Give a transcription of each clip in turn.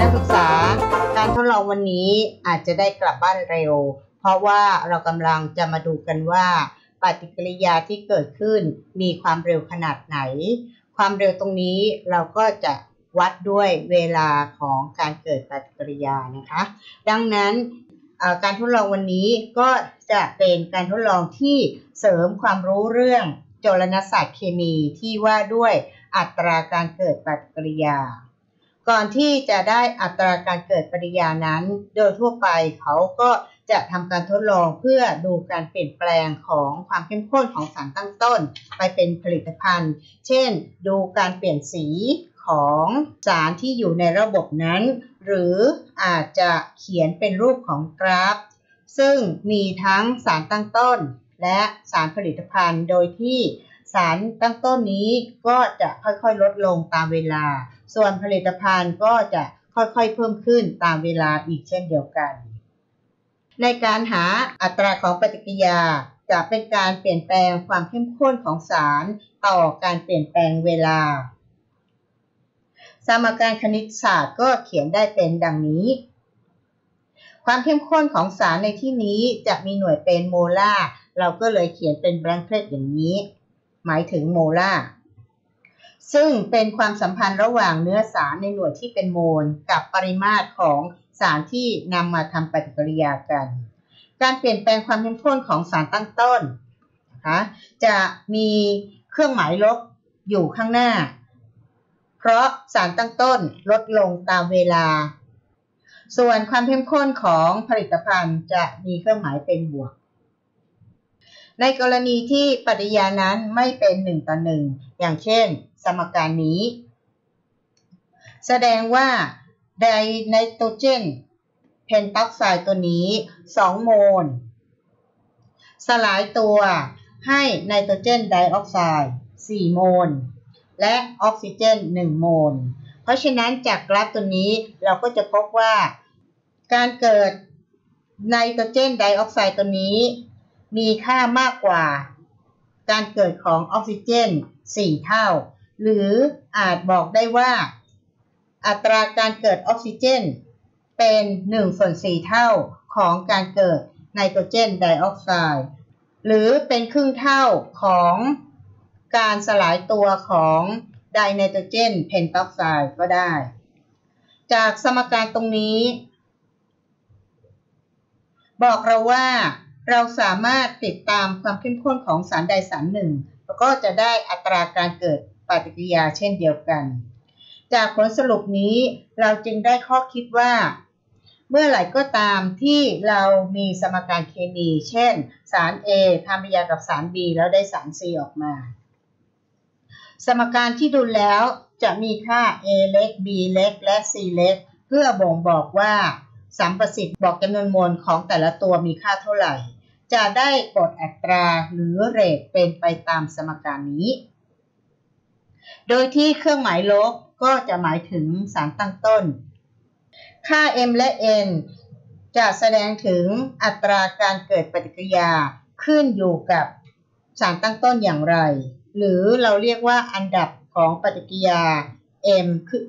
นักศึกษา การทดลองวันนี้อาจจะได้กลับบ้านเร็ว เพราะว่าเรากำลังจะมาดูกันว่า ปฏิกิริยาที่เกิดขึ้นมีความเร็วขนาดไหน ความเร็วตรงนี้เราก็จะวัดด้วยเวลาของการเกิดปฏิกิริยานะคะ ดังนั้นการทดลองวันนี้ก็จะเป็นการทดลองที่เสริมความรู้เรื่องจรณศาสตร์เคมีที่ว่าด้วยอัตราการเกิดปฏิกิริยา ก่อนที่จะได้อัตราการเกิดปฏิกิริยานั้น โดยทั่วไปเขาก็จะทำการทดลองเพื่อดูการเปลี่ยนแปลงของความเข้มข้นของสารตั้งต้น ไปเป็นผลิตภัณฑ์ เช่น ดูการเปลี่ยนสีของสารที่อยู่ในระบบนั้น หรืออาจจะเขียนเป็นรูปของกราฟ ซึ่งมีทั้งสารตั้งต้น และสารผลิตภัณฑ์ โดยที่สารตั้งต้นนี้ก็จะค่อยๆลดลงตามเวลา ส่วนผลิตภัณฑ์ก็จะค่อยๆเพิ่มขึ้นตามเวลาอีกเช่นเดียวกัน ในการหาอัตราของปฏิกิยาจะเป็นการเปลี่ยนแปลงความเข้มข้นของสารต่อการเปลี่ยนแปลงเวลา สมการคณิตศาสตร์ก็เขียนได้เป็นดังนี้ ความเข้มข้นของสารในที่นี้จะมีหน่วยเป็นโมลาร์เราก็เลยเขียนเป็นแบงค์เพลอย่างนี้ หมายถึงโมลาร์ ซึ่งเป็นความสัมพันธ์ระหว่างเนื้อสารในหน่วยที่เป็นโมล กับปริมาตรของสารที่นำมาทำปฏิกิริยากัน การเปลี่ยนแปลงความเข้มข้นของสารตั้งต้นนะคะจะมีเครื่องหมายลบอยู่ข้างหน้า เพราะสารตั้งต้นลดลงตามเวลา ส่วนความเข้มข้นของผลิตภัณฑ์จะมีเครื่องหมายเป็นบวกในกรณีที่ปฏิยานั้นไม่เป็นหนึ่งต่อหนึ่งอย่างเช่น สมการนี้ แสดงว่าไดไนโตรเจนเพนต็อกไซด์ตัวนี้ 2 โมล สลายตัวให้ไนโตรเจนไดออกไซด์4 โมล และออกซิเจน 1 โมล เพราะฉะนั้นจากกราฟตัวนี้เราก็จะพบว่า การเกิดไนโตรเจนไดออกไซด์ตัวนี้ มีค่ามากกว่า การเกิดของออกซิเจน 4 เท่า หรืออาจบอกได้ว่า อัตราการเกิดออกซิเจน เป็น1ส่วน4เท่าของการเกิดไนโตรเจนไดออกไซด์หรือเป็นครึ่งเท่าของการสลายตัวของไดไนโตรเจนเพนต็อกไซด์ก็ได้ จากสมการตรงนี้ บอกเราว่าเราสามารถติดตามความเข้มข้นของสารใดสารหนึ่ง แล้วก็จะได้อัตราการเกิด ปฏิกิริยาเช่นเดียวกัน จากผลสรุปนี้เราจึงได้ข้อคิดว่า เมื่อไหร่ก็ตามที่เรามีสมการเคมี เช่น สาร A ทำปฏิกิริยากับสาร B แล้วได้สาร C ออกมา สมการที่ดูแล้วจะมีค่า A เล็ก B เล็ก และ C เล็ก เพื่อบ่งบอกว่าสัมประสิทธิ์บอกจำนวนมวลของแต่ละตัวมีค่าเท่าไหร่ จะได้กดอัตราหรือเรทเป็นไปตามสมการนี้ โดยที่เครื่องหมายลบก็จะหมายถึงสารตั้งต้น ค่า m และ n จะแสดงถึงอัตราการเกิดปฏิกิริยาขึ้นอยู่กับสารตั้งต้นอย่างไร หรือเราเรียกว่าอันดับของปฏิกิริยา m คือ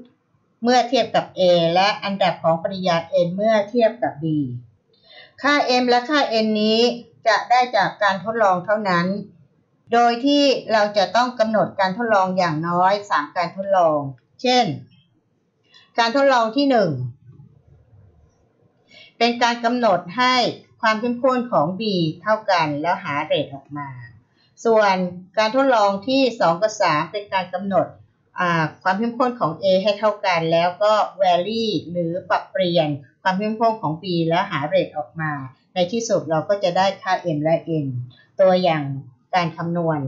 เมื่อเทียบกับ a และอันดับของปฏิกิริยา n เมื่อเทียบกับ b ค่า m และค่า n นี้จะได้จากการทดลองเท่านั้น โดยที่เราจะต้องกำหนดการทดลองอย่างน้อย 3 การทดลอง เช่น การทดลองที่ 1 เป็นการกำหนดให้ความเข้มข้นของ B เท่ากันแล้วหาเรทออกมา ส่วนการทดลองที่ 2 กับ 3 เป็นการกำหนดความเข้มข้นของ A ให้เท่ากัน แล้วก็ vary หรือปรับเปลี่ยนความเข้มข้นของ B แล้วหาเรทออกมา ในที่สุดเราก็จะได้ค่า M และ N ตัวอย่าง การคำนวณ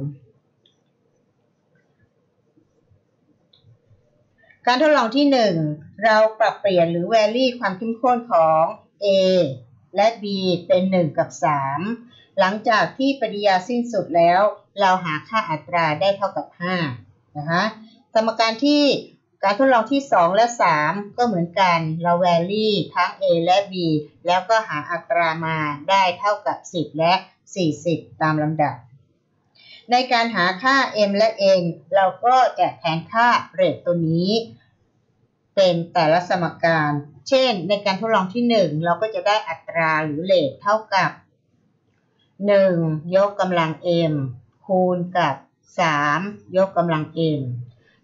การทดลองที่ 1 เราปรับเปลี่ยนหรือ vary ความเข้มข้นของ A และ B เป็น 1 กับ 3 หลังจากที่ปฏิกิริยาสิ้นสุดแล้ว เราหาค่าอัตราได้เท่ากับ5นะคะสมการที่การทดลองที่ 2 และ 3 ก็เหมือนกัน เราแวลี่ทั้ง A และ B แล้วก็หาอัตรามาได้เท่ากับ 10 และ 40 ตามลำดับ ในการหาค่า m และ n เราก็จะแทนค่าเรทตัวนี้ เป็นแต่ละสมการ เช่น ในการทดลองที่ 1 เราก็จะได้อัตราหรือเลทเท่ากับ 1 ยกกำลัง m คูณกับ 3 ยกกำลัง n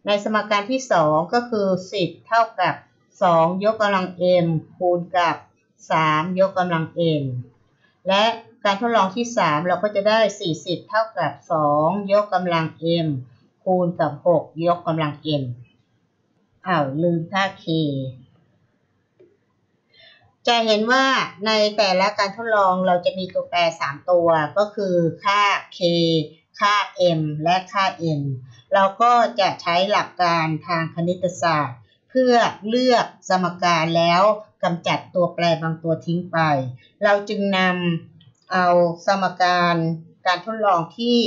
ในสมการที่ 2 ก็คือ 10 เท่ากับ 2 ยกกำลัง m คูณกับ 3 ยกกำลัง n และ การทดลองที่ 3 เราก็จะได้ 40 เท่ากับ 2 ยกกำลัง m คูณกับ 6 ยกกำลัง n อ้าวลืมค่า k จะเห็นว่าในแต่ละการทดลองเราจะมีตัวแปร 3 ตัวก็คือค่า k ค่า m และค่า n เราก็จะใช้หลักการทางคณิตศาสตร์ เพื่อเลือกสมการแล้วกำจัดตัวแปรบางตัวทิ้งไป เราจึงนำ เอาสมการการทดลองที่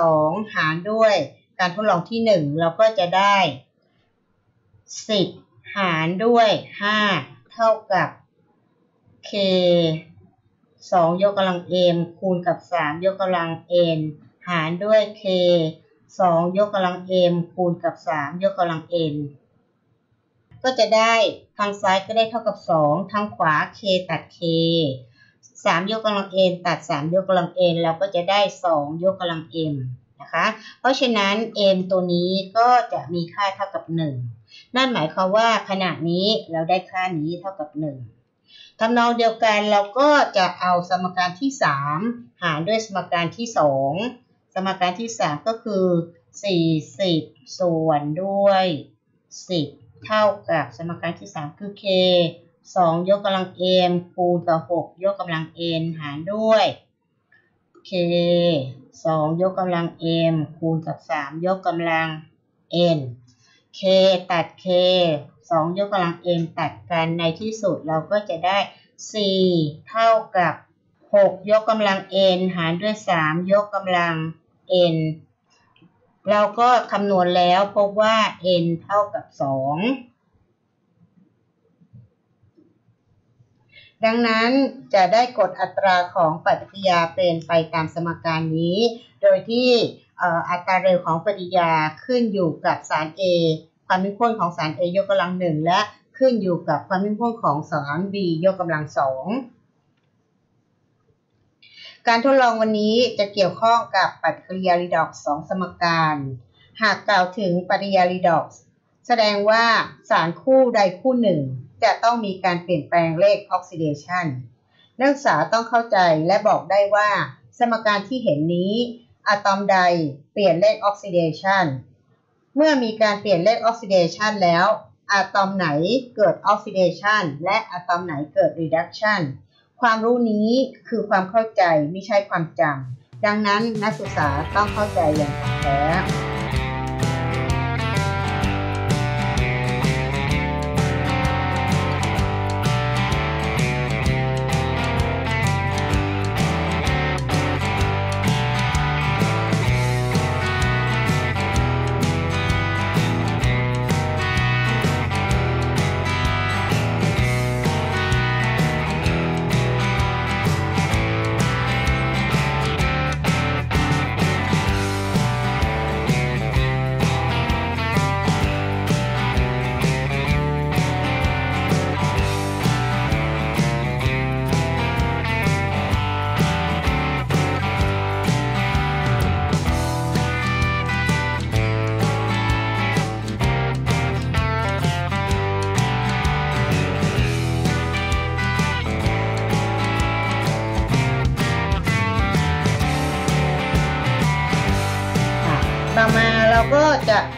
2 หารด้วยการทดลองที่ 1 เราก็จะได้ 10 หารด้วย 5 เท่ากับ k 2 ยกกำลัง m คูณกับ 3 ยกกำลัง n หารด้วย k 2 ยกกำลัง m คูณกับ 3 ยกกำลัง n ก็จะได้ทางซ้ายก็ได้เท่ากับ 2 ทางขวา k ตัด k 3 ยกกำลัง n ตัด 3 ยกกำลัง n เราก็จะได้ 2 ยกกำลัง m นะคะ เพราะฉะนั้น m ตัวนี้ก็จะมีค่าเท่ากับ 1 นั่นหมายความว่าขณะนี้เราได้ค่านี้เท่ากับ 1ทำนองเดียวกันเราก็จะเอาสมการที่ 3 หารด้วยสมการที่ 2 สมการที่ 3 ก็คือ 40 ส่วนด้วย 10 เท่ากับสมการที่ 3 คือ k 2 ยกกำลัง m คูณกับ 6 ยกกำลัง n หารด้วย k 2ยกกำลัง m คูณกับ 3 ยกกำลัง n k ตัด k 2ยกกำลัง n ตัดกันในที่สุดเราก็จะได้ 4 เท่ากับ 6 ยกกำลัง n หารด้วย 3 ยกกำลัง n เราก็คำนวณแล้วพบว่า n เท่ากับ 2 ดังนั้นจะได้กฎอัตราของปฏิกิริยาเป็นไปตามสมการนี้ โดยที่อัตราเร็วของปฏิกิริยาขึ้นอยู่กับสาร A ความเข้มข้นของสาร A ยกกำลังหนึ่งและขึ้นอยู่กับความเข้มข้นของสาร B ยกกำลังสองการทดลองวันนี้จะเกี่ยวข้องกับปฏิกิริยารีดอกซ์สองสมการ หากกล่าวถึงปฏิกิริยารีดอกซ์ แสดงว่าสารคู่ใดคู่หนึ่ง จะต้องมีการเปลี่ยนแปลงเลขออกซิเดชันนักศึกษาต้องเข้าใจและบอกได้ว่า สมการที่เห็นนี้อะตอมใดเปลี่ยนเลขออกซิเดชันเมื่อมีการเปลี่ยนเลขออกซิเดชันแล้วอะตอมไหนเกิดออกซิเดชันและอะตอมไหนเกิดรีดักชันความรู้นี้คือความเข้าใจไม่ใช่ความจำดังนั้นนักศึกษาต้องเข้าใจอย่างแท้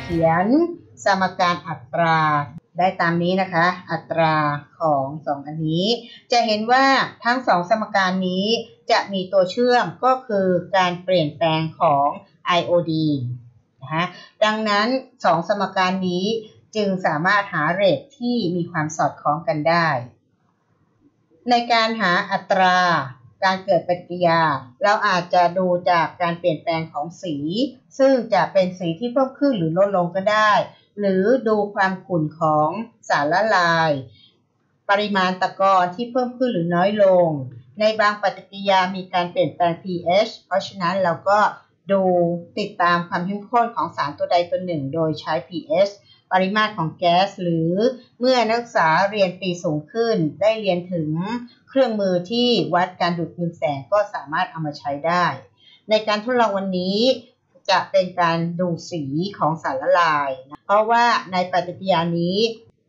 เขียนสมการอัตราได้ตามนี้นะคะ อัตราของสองอันนี้ จะเห็นว่าทั้งสองสมการนี้จะมีตัวเชื่อมก็คือการเปลี่ยนแปลงของ IOD นะคะดังนั้นสองสมการนี้จึงสามารถหาเรทที่มีความสอดคล้องกันได้ ในการหาอัตรา การเกิดปฏิกิริยา เราอาจจะดูจากการเปลี่ยนแปลงของสี ซึ่งจะเป็นสีที่เพิ่มขึ้นหรือลดลงก็ได้ หรือดูความขุ่นของสารละลาย ปริมาณตะกอนที่เพิ่มขึ้นหรือน้อยลง ในบางปฏิกิริยามีการเปลี่ยนแปลง pH เพราะฉะนั้นเราก็ดูติดตามความเข้มข้นของสารตัวใดตัวหนึ่ง โดยใช้ pH ปริมาตรของแก๊ส หรือเมื่อนักศึกษาเรียนปีสูงขึ้น ได้เรียนถึงเครื่องมือที่วัดการดูดคืนแสงก็สามารถเอามาใช้ได้ ในการทดลองวันนี้จะเป็นการดูสีของสารละลายนะเพราะว่าในปฏิกิริยานี้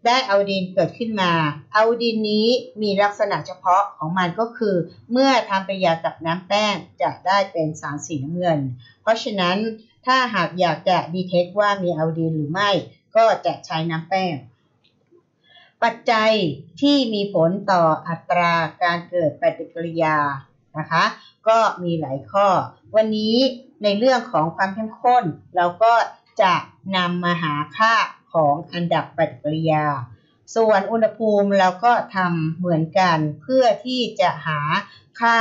ได้อะดีนเกิดขึ้นมาอะดีนนี้มีลักษณะเฉพาะของมันก็คือ เมื่อทำปฏิกิริยากับน้ำแป้งจะได้เป็นสารสีน้ำเงิน เพราะฉะนั้นถ้าหากอยากจะดีเทคว่ามีอะดีนหรือไม่ ก็จะใช้น้ำแป้ง ปัจจัยที่มีผลต่ออัตราการเกิดปฏิกิริยานะคะ ก็มีหลายข้อ วันนี้ในเรื่องของความเข้มข้น เราก็จะนำมาหาค่าของอันดับปฏิกิริยา ส่วนอุณหภูมิเราก็ทำเหมือนกันเพื่อที่จะหาค่า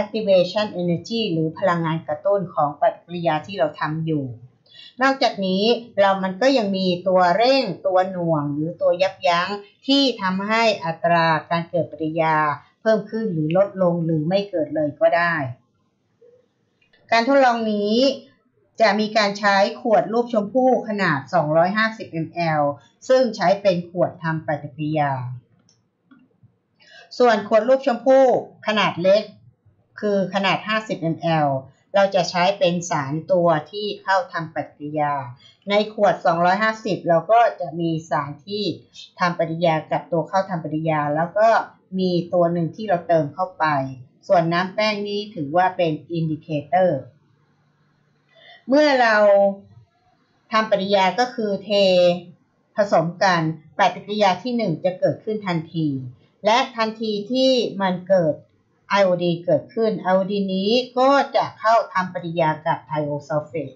activation energy หรือพลังงานกระตุ้นของปฏิกิริยาที่เราทำอยู่ นอกจากนี้เรามันก็ยังมีตัวเร่งตัวหน่วงหรือตัวยับยั้งที่ทำให้อัตราการเกิดปฏิกิริยา เพิ่มขึ้นหรือลดลงหรือไม่เกิดเลยก็ได้ การทดลองนี้จะมีการใช้ขวดรูปชมพู่ขนาด 250 ml ซึ่งใช้เป็นขวดทำปฏิกิริยา ส่วนขวดรูปชมพู่ขนาดเล็ก คือขนาด 50 ml เราจะใช้เป็นสารตัวที่เข้าทำปฏิกิริยา ในขวด 250 เราก็จะมีสารที่ทำปฏิกิริยากับตัวเข้าทำปฏิกิริยา แล้วก็มีตัวหนึ่งที่เราเติมเข้าไป ส่วนน้ำแป้งนี้ถือว่าเป็น indicator เมื่อเราทำปฏิกิริยาก็คือเทผสมกันปฏิกิริยาที่ 1 จะเกิดขึ้นทันที และทันทีที่มันเกิด ไอโอดีนเกิดขึ้นไอโอดีนนี้ก็จะเข้าทำปฏิกิริยากับไทโอซัลเฟต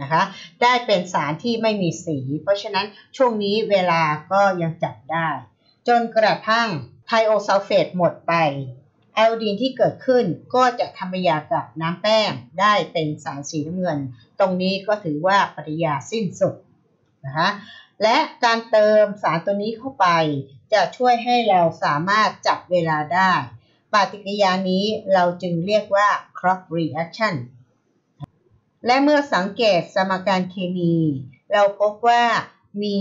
นะคะได้เป็นสารที่ไม่มีสี เพราะฉะนั้นช่วงนี้เวลาก็ยังจับได้ จนกระทั่งไทโอซัลเฟตหมดไปไอโอดีนที่เกิดขึ้นก็จะทำปฏิกิริยากับน้ำแป้งได้เป็นสารสีน้ำเงิน ตรงนี้ก็ถือว่าปฏิกิริยาสิ้นสุดนะคะและการเติมสารตัวนี้เข้าไป จะช่วยให้เราสามารถจับเวลาได้ ปฏิกิริยานี้เราจึงเรียกว่า clock reaction และเมื่อสังเกตสมการเคมี เราพบว่ามี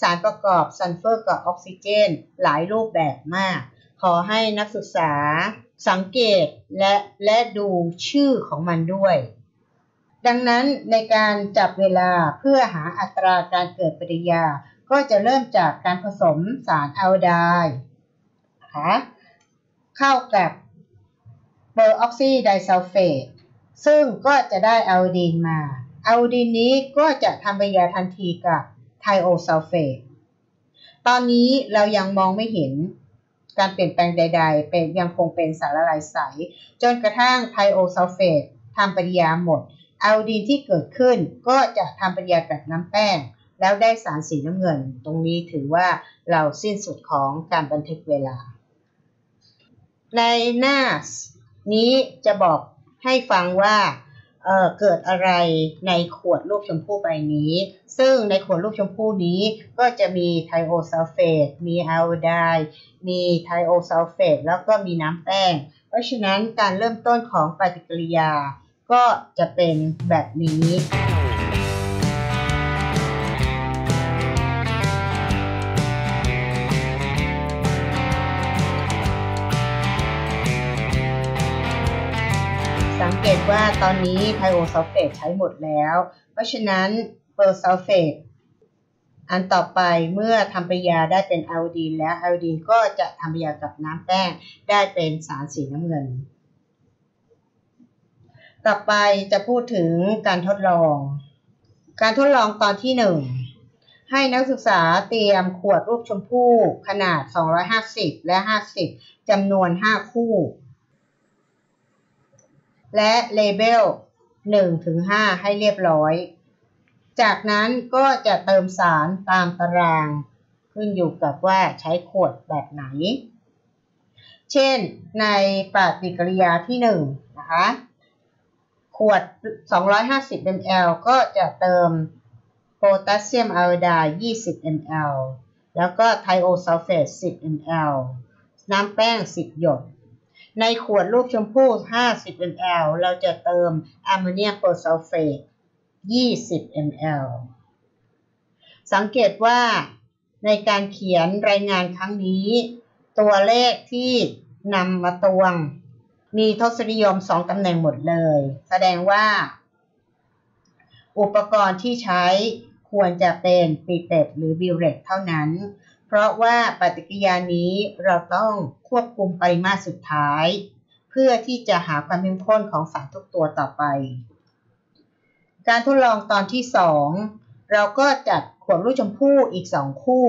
สารประกอบซัลเฟอร์กับออกซิเจน หลายรูปแบบมาก ขอให้นักศึกษาสังเกตและและดูชื่อของมันด้วย ดังนั้นในการจับเวลาเพื่อหาอัตราการเกิดปฏิกิริยา ก็จะเริ่มจากการผสมสารไอโอไดด์นะคะ เข้ากับเปอร์ออกซีไดซัลเฟตซึ่งก็จะได้ไอโอดีนมาไอโอดีนนี้ก็จะทำปฏิกิริยาทันทีกับไทโอซัลเฟตตอนนี้เรายังมองไม่เห็นการเปลี่ยนแปลงใด ๆ เป็นยังคงเป็นสารละลายใส จนกระทั่งไทโอซัลเฟตทำปฏิกิริยาหมดไอโอดีนที่เกิดขึ้นก็จะทำปฏิกิริยากับน้ำแป้ง แล้วได้สารสีน้ำเงิน ตรงนี้ถือว่าเราสิ้นสุดของการบันทึกเวลา ในหน้านี้จะบอกให้ฟังว่าเกิดอะไรในขวดลูกชมพู่ใบนี้ ซึ่งในขวดลูกชมพู่นี้ก็จะมีไทโอซัลเฟต มีไอโอไดด์มีไทโอซัลเฟต แล้วก็มีน้ำแป้ง เพราะฉะนั้นการเริ่มต้นของปฏิกิริยาก็จะเป็นแบบนี้ ว่าตอนนี้ไทโอซัลเฟตใช้หมดแล้ว เพราะฉะนั้นเปอร์ซัลเฟตอันต่อไปเมื่อทำปฏิกิริยาได้เป็นไอโอดีนแล้วไอโอดีนก็จะทำปฏิกิริยากับน้ำแป้งได้เป็นสารสีน้ำเงิน ต่อไปจะพูดถึงการทดลอง การทดลองตอนที่หนึ่งให้นักศึกษาเตรียมขวดรูปชมพู่ขนาด 250 และ 50จำนวน 5 คู่ และเลเบล1-5ให้เรียบร้อย จากนั้นก็จะเติมสารตามตาราง ขึ้นอยู่กับว่าใช้ขวดแบบไหน เช่นในปฏิกิริยาที่1นะคะ ขวด 250 ml ก็จะเติมโพแทสเซียมไอโอไดด์20 ml แล้วก็ไทโอซัลเฟต 10 ml น้ำแป้ง 10 หยด ในขวดลูกชมพู่ 50 ml เราจะเติมแอมโมเนียมเปอร์ซัลเฟต 20 ml สังเกตว่าในการเขียนรายงานครั้งนี้ ตัวเลขที่นำมาตวง มีทศนิยมสองตำแหน่งหมดเลย แสดงว่า อุปกรณ์ที่ใช้ควรจะเป็นปีเต็ดหรือบิวเรตเท่านั้น เพราะว่าปฏิกิริยานี้เราต้องควบคุมปริมาตรสุดท้าย เพื่อที่จะหาความเข้มข้นของสารทุกตัวต่อไป การทดลองตอนที่ 2 เราก็จัดขวดลูกชมพู่อีก 2 คู่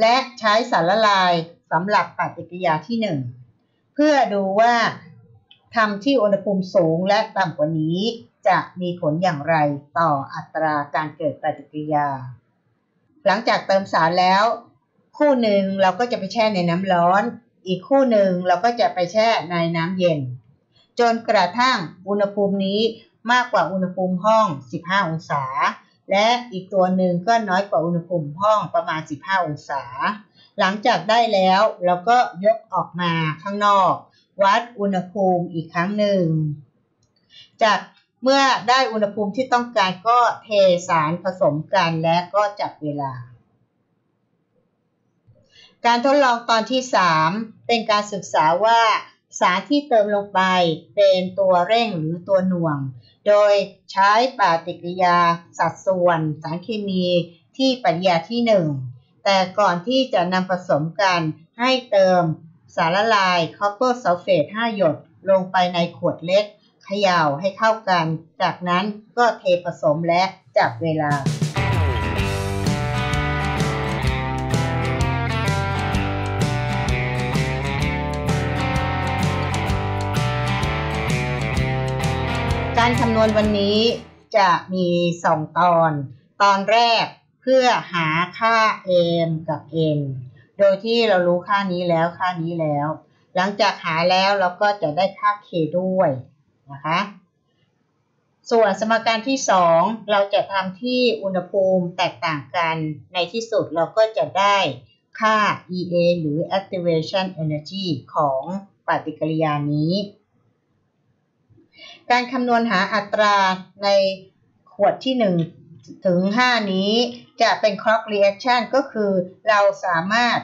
และใช้สารละลายสำหรับปฏิกิริยาที่ 1 เพื่อดูว่าทำที่อุณหภูมิสูงและต่ำกว่านี้จะมีผลอย่างไรต่ออัตราการเกิดปฏิกิริยา หลังจากเติมสารแล้ว คู่หนึ่งเราก็จะไปแช่ในน้ำร้อน อีกคู่หนึ่งเราก็จะไปแช่ในน้ำเย็น จนกระทั่งอุณหภูมินี้มากกว่าอุณหภูมิห้อง 15 องศา และอีกตัวหนึ่งก็น้อยกว่าอุณหภูมิห้องประมาณ 15 องศา หลังจากได้แล้วเราก็ยกออกมาข้างนอก วัดอุณหภูมิอีกครั้งหนึ่ง จาก เมื่อได้อุณหภูมิที่ต้องการก็เทสารผสมกันและก็จับเวลา การทดลองตอนที่ 3 เป็นการศึกษาว่าสารที่เติมลงไปเป็นตัวเร่งหรือตัวหน่วง โดยใช้ปฏิกิริยาสัดส่วนสารเคมีที่ปฏิกิริยาที่ 1 แต่ก่อนที่จะนำผสมกันให้เติมสารละลายคอปเปอร์ซัลเฟต5หยดลงไปในขวดเล็ก เขย่าให้เข้ากัน จากนั้นก็เทผสมและจับเวลา การคำนวณวันนี้จะมี 2 ตอน ตอนแรกเพื่อหาค่า m กับ n โดยที่เรารู้ค่านี้แล้วค่านี้แล้ว หลังจากหาแล้วเราก็จะได้ค่า k ด้วย นะคะ ส่วนสมการที่ 2 เราจะทำที่อุณหภูมิแตกต่างกันในที่สุดเราก็จะได้ค่า EA หรือ activation energy ของปฏิกิริยานี้ การคำนวณหาอัตราในขวดที่ 1 ถึง 5 นี้จะเป็น clock reaction ก็คือเราสามารถ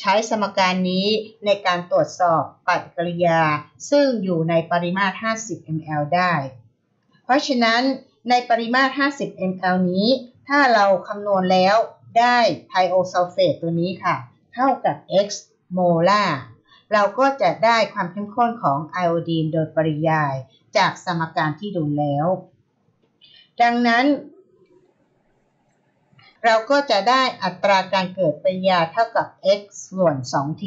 ใช้สมการนี้ในการตรวจสอบปฏิกิริยา ซึ่งอยู่ในปริมาตร 50 ml ได้ เพราะฉะนั้นในปริมาตร 50 ml นี้ ถ้าเราคำนวณแล้วได้ไทโอซัลเฟตตัวนี้ค่ะ เท่ากับ x โมลาร์เราก็จะได้ความเข้มข้นของไอโอดีนโดยปริยาย จากสมการที่ดูแล้ว ดังนั้น เราก็จะได้อัตราการเกิดปฏิกิริยาเท่ากับ x ส่วน 2t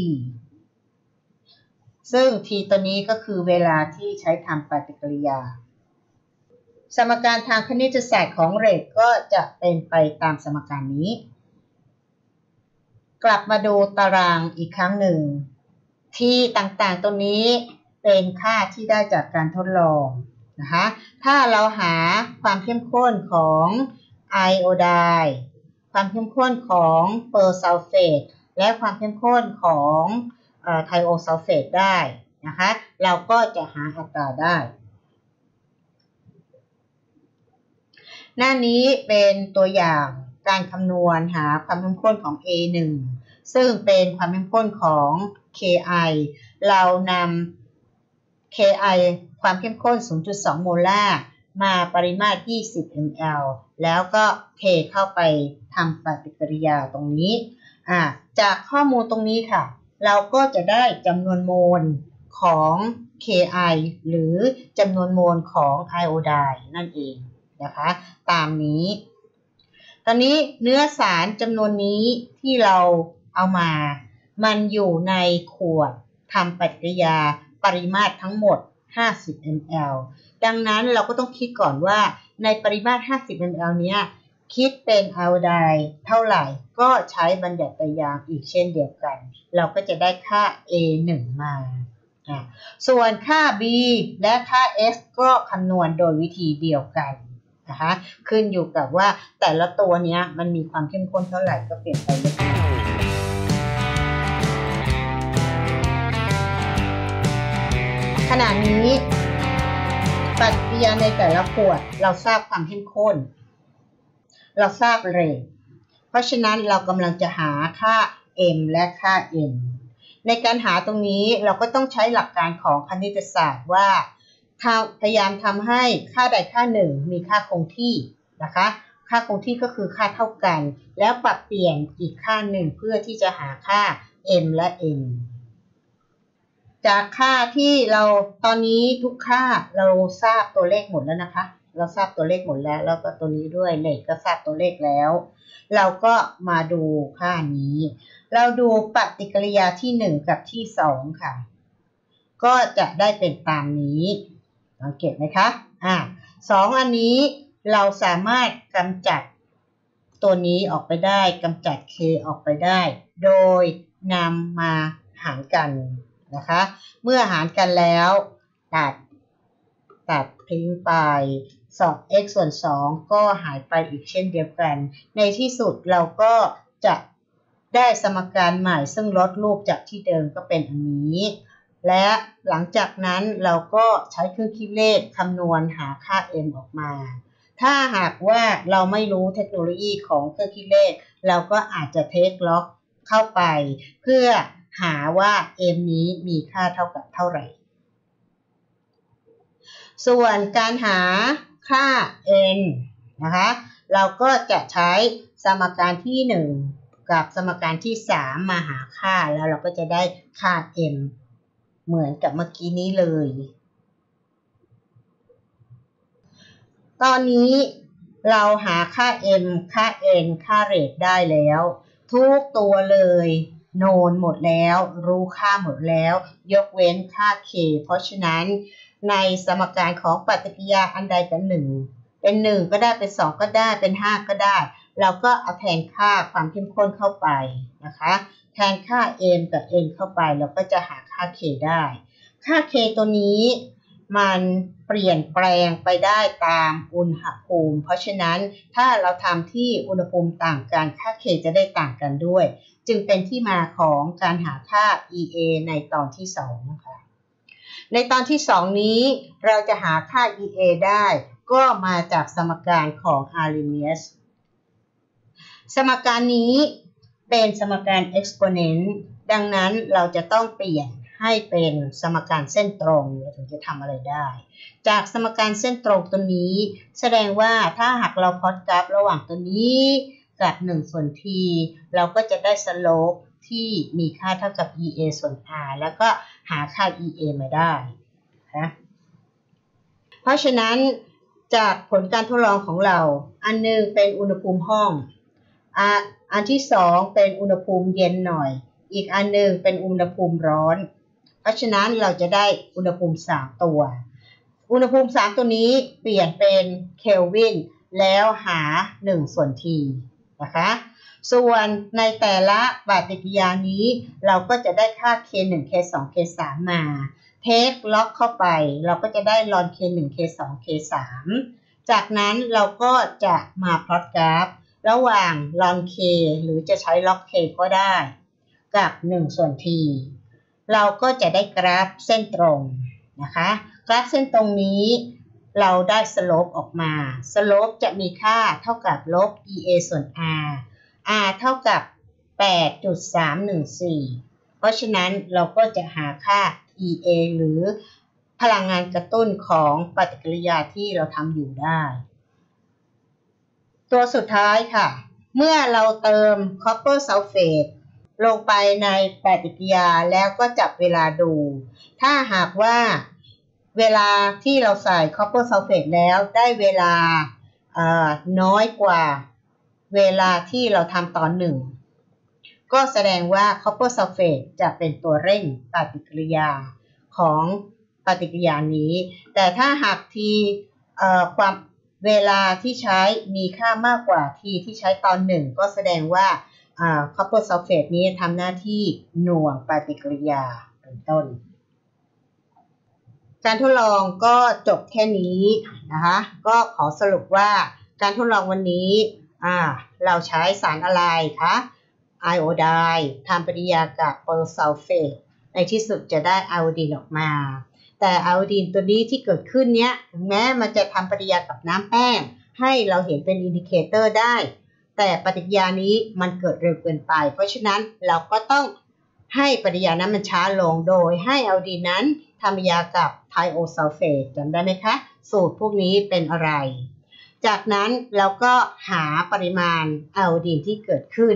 ซึ่ง t ตัวนี้ก็คือเวลาที่ใช้ทำปฏิกิริยา สมการทางคณิตศาสตร์ของ rate ก็จะเป็นไปตามสมการนี้ กลับมาดูตารางอีกครั้งหนึ่งที่ต่างๆตรงนี้เป็นค่าที่ได้จากการทดลองนะคะ ถ้าเราหาความเข้มข้นของไอโอไดด์ ความเข้มข้นของเปอร์ซัลเฟตและความเข้มข้นของไทโอซัลเฟตได้นะคะเราก็จะหาอัตราได้ หน้านี้เป็นตัวอย่างการคำนวณหาความเข้มข้นของ A1 ซึ่งเป็นความเข้มข้นของ KI เรานำ KI ความเข้มข้น 0.2 โมลาร์ มาปริมาตร 20 ml แล้วก็เทเข้าไปทำปฏิกิริยาตรงนี้ จากข้อมูลตรงนี้ค่ะ เราก็จะได้จำนวนโมลของ Ki หรือจำนวนโมลของไอโอไดนั่นเองนะคะ ตามนี้ ตอนนี้เนื้อสารจำนวนนี้ที่เราเอามา มันอยู่ในขวดทำปฏิกิริยาปริมาตรทั้งหมด 50 ml ดังนั้นเราก็ต้องคิดก่อนว่าในปริมาตร 50 ml เนี้ยคิดเป็นไอโอไดเท่าไหร่ก็ใช้บัญญัติยางอีกเช่นเดียวกัน เราก็จะได้ค่า A1 มา ส่วนค่า B และค่า S ก็คำนวณโดยวิธีเดียวกันนะคะขึ้นอยู่กับว่าแต่ละตัวเนี้ยมันมีความเข้มข้นเท่าไหร่ก็เปลี่ยนไปเล็กน้อย ขณะนี้ปฏิกิริยาในแต่ละขวดเราทราบความเข้มข้น เราทราบเรทเพราะฉะนั้นเรากำลังจะหาค่า m และค่า n ในการหาตรงนี้เราก็ต้องใช้หลักการของคณิตศาสตร์ว่าพยายามทำให้ค่าใดค่าหนึ่งมีค่าคงที่นะคะ ค่าคงที่ก็คือค่าเท่ากัน แล้วปรับเปลี่ยนอีกค่าหนึ่งเพื่อที่จะหาค่า m และ n จากค่าที่เราตอนนี้ทุกค่าเราทราบตัวเลขหมดแล้วนะคะ เราทราบตัวเลขหมดแล้ว แล้วก็ตัวนี้ด้วยเลขก็ทราบตัวเลขแล้ว เราก็มาดูค่านี้ เราดูปฏิกิริยาที่ 1 กับที่2ค่ะ ก็จะได้เป็นตามนี้สังเกตไหมคะอ่าสองอันนี้เราสามารถกำจัดตัวนี้ออกไปได้กำจัด k ออกไปได้ โดยนำมาหารกัน นะคะ เมื่อหารกันแล้ว ตัด ตัดทิ้งไป 2 x ส่วน 2 ก็หายไปอีกเช่นเดียวกัน ในที่สุดเราก็จะได้สมการใหม่ซึ่งลดรูปจากที่เดิมก็เป็นอันนี้ และหลังจากนั้นเราก็ใช้เครื่องคิดเลขคำนวณหาค่า m ออกมา ถ้าหากว่าเราไม่รู้เทคโนโลยีของเครื่องคิดเลข เราก็อาจจะเทคล็อกเข้าไป เพื่อ หาว่า m นี้มีค่าเท่ากับเท่าไหร่ ส่วนการหาค่า n นะคะ เราก็จะใช้สมการที่ 1 กับสมการที่ 3 มาหาค่าแล้วเราก็จะได้ค่า m เหมือนกับเมื่อกี้นี้เลย ตอนนี้เราหาค่า m ค่า n ค่าเรทได้แล้ว ทุกตัวเลย โนนหมดแล้ว รู้ค่าหมดแล้ว ยกเว้นค่า k เพราะฉะนั้น ในสมการของปฏิกิริยาอันใดเป็นหนึ่งเป็นหนึ่งก็ได้เป็นสองก็ได้เป็นห้าก็ได้ เราก็เอาแทนค่าความเข้มข้นเข้าไปนะคะแทนค่า m กับ n เข้าไปเราก็จะหาค่า k ได้ ค่า k ตัวนี้มันเปลี่ยนแปลงไปได้ตามอุณหภูมิ เพราะฉะนั้นถ้าเราทำที่อุณหภูมิต่างกันค่า k จะได้ต่างกันด้วย จึงเป็นที่มาของการหาค่า EA ในตอนที่2นะคะในตอนที่ 2 นี้เราจะหาค่า EA ได้ก็มาจากสมการของ Arrhenius สมการนี้เป็นสมการ exponent ดังนั้นเราจะต้องเปลี่ยนให้เป็นสมการเส้นตรงเราถึงจะทำอะไรได้ จากสมการเส้นตรงตัวนี้ แสดงว่าถ้าหากเราพอดกราฟระหว่างตัวนี้ กับ1ส่วน t เราก็จะได้สโลปที่มีค่าเท่ากับ ea ส่วน r แล้วก็หาค่า ea มาได้นะเพราะฉะนั้นจากผลการทดลองของเรา อันนึงเป็นอุณหภูมิห้อง อันที่สองเป็นอุณหภูมิเย็นหน่อย อีกอันนึงเป็นอุณหภูมิร้อน เพราะฉะนั้นเราจะได้อุณหภูมิ 3 ตัว อุณหภูมิ 3 ตัวนี้เปลี่ยนเป็นเคลวินแล้วหา 1 ส่วนที นะคะ ส่วนในแต่ละปฏิกิริยานี้เราก็จะได้ค่า K1 K2 K3 มาเทคล็อกเข้าไป เราก็จะได้ลอน K1 K2 K3 จากนั้นเราก็จะมาพลอตกราฟ ระหว่างลอน K หรือจะใช้ล็อก K ก็ได้ กับ 1 ส่วน T เราก็จะได้กราฟเส้นตรงนะคะ กราฟเส้นตรงนี้ เราได้สโลปออกมาสโลปจะมีค่าเท่ากับลบ EA ส่วน R R เท่ากับ 8.314 เพราะฉะนั้นเราก็จะหาค่า EA หรือพลังงานกระตุ้นของปฏิกิริยาที่เราทำอยู่ได้ ตัวสุดท้ายค่ะ เมื่อเราเติม copper sulfate ลงไปในปฏิกิริยาแล้วก็จับเวลาดู ถ้าหากว่า เวลาที่เราใส่ copper sulfate แล้วได้เวลาน้อยกว่าเวลาที่เราทำตอนหนึ่ง ก็แสดงว่า copper sulfate จะเป็นตัวเร่งปฏิกิริยาของปฏิกิริยานี้ แต่ถ้าหากทีความเวลาที่ใช้มีค่ามากกว่าทีที่ใช้ตอนหนึ่ง ก็แสดงว่า copper sulfate นี้ทำหน้าที่หน่วงปฏิกิริยาเป็นต้น การทดลองก็จบแค่นี้นะคะ ก็ขอสรุปว่าการทดลองวันนี้อ่าเราใช้สารอะไรคะไอโอไดด์ทำปฏิกิริยากับเปอร์ซัลเฟตในที่สุดจะได้ไอโอดีนออกมา แต่ไอโอดีนตัวนี้ที่เกิดขึ้นเนี้ยถึงแม้มันจะทำปฏิกิริยากับน้ำแป้ง ให้เราเห็นเป็น indicator ได้ แต่ปฏิกิริยานี้มันเกิดเร็วเกินไป เพราะฉะนั้นเราก็ต้อง ให้ปฏิกิริยานั้นมันช้าลงโดยให้ไอโอดีนนั้นทำปฏิกิริยากับไทโอซัลเฟตจำได้ไหมคะ สูตรพวกนี้เป็นอะไร จากนั้นเราก็หาปริมาณไอโอดีนที่เกิดขึ้น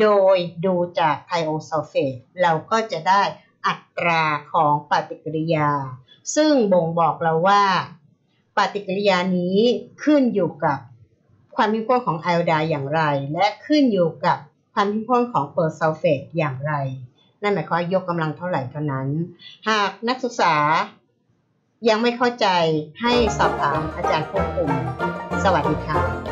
โดยดูจากไทโอซัลเฟตเราก็จะได้อัตราของปฏิกิริยา ซึ่งบ่งบอกเราว่า ปฏิกิริยานี้ขึ้นอยู่กับความเข้มข้นของไอโอไดด์อย่างไร และขึ้นอยู่กับความเข้มข้นของเปอร์ซัลเฟตอย่างไร นั่นหมายความว่ายกกำลังเท่าไหร่เท่านั้น หากนักศึกษายังไม่เข้าใจให้สอบถามอาจารย์ควบคุม สวัสดีค่ะ